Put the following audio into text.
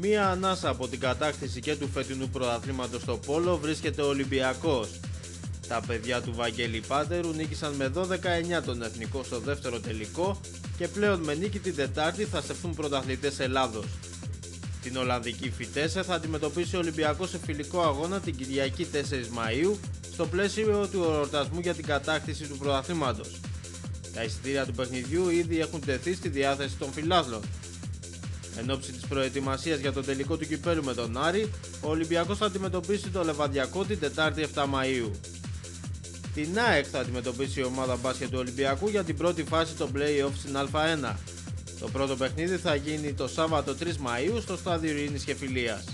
Μία ανάσα από την κατάκτηση και του φετινού πρωταθλήματος στο Πόλο βρίσκεται ο Ολυμπιακός. Τα παιδιά του Βαγγέλη Πάντερου νίκησαν με 12-9 τον Εθνικό στο δεύτερο τελικό και πλέον με νίκη την Τετάρτη θα στεφθούν πρωταθλητές Ελλάδος. Την Ολλανδική Φιτέσε θα αντιμετωπίσει ο Ολυμπιακός σε φιλικό αγώνα την Κυριακή 4 Μαΐου στο πλαίσιο του εορτασμού για την κατάκτηση του πρωταθλήματος. Τα εισιτήρια του παιχνιδιού ήδη έχουν τεθεί στη διάθεση των φιλάθλων. Εν ώψη της προετοιμασίας για το τελικό του κυπέλου με τον Άρη, ο Ολυμπιακός θα αντιμετωπίσει το Λεβαδιακό την Τετάρτη 7 Μαου. Την ΑΕΚ θα αντιμετωπίσει η ομάδα μπάσκετ του Ολυμπιακού για την πρώτη φάση των play-off στην Α1. Το πρώτο παιχνίδι θα γίνει το Σάββατο 3 Μαΐου στο στάδιο Ειρήνης και Φιλίας.